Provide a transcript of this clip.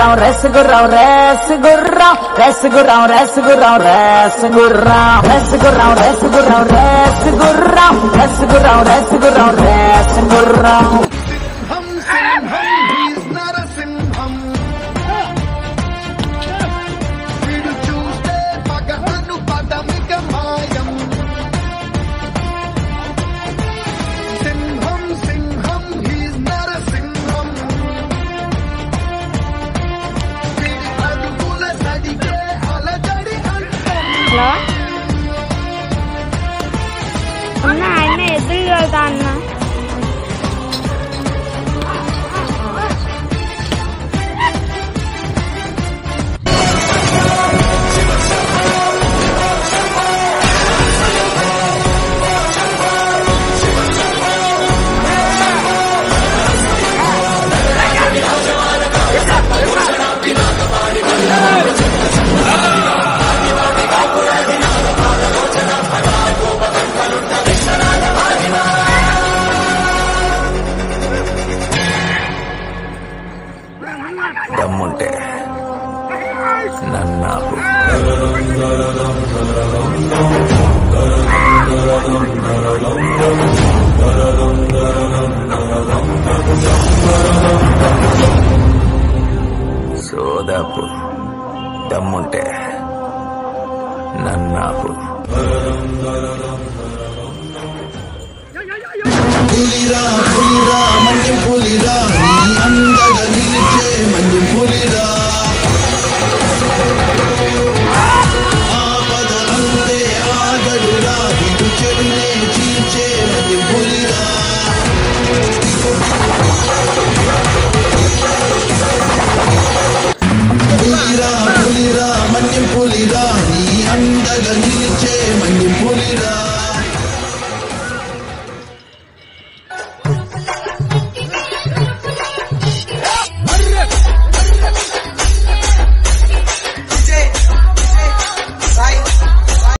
Gurram, Ras Gurram, Ras Gurram, Ras Gurram, Ras Gurram, Ras Gurram, Ras Gurram, Ras Gurram, Ras Gurram, Ras Gurram, Ras Gurram, Ras Gurram. เหรอหนายแม่เสื้อกัน నన్నాడు సోదాపు దమ్ముంటే నన్నాపు. పులిరా పులిరా.